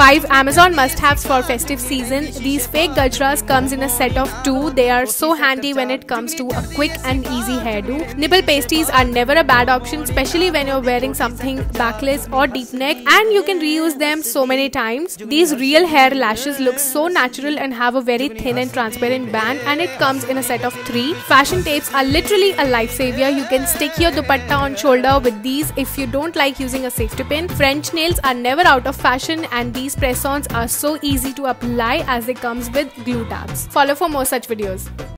5 Amazon must-haves for festive season. These fake gajras comes in a set of 2. They are so handy when it comes to a quick and easy hairdo. Nipple pasties are never a bad option especially when you're wearing something backless or deep neck and you can reuse them so many times. These real hair lashes look so natural and have a very thin and transparent band and it comes in a set of 3. Fashion tapes are literally a lifesaver. You can stick your dupatta on shoulder with these if you don't like using a safety pin. French nails are never out of fashion and these these press-ons are so easy to apply as it comes with glue tabs. Follow for more such videos.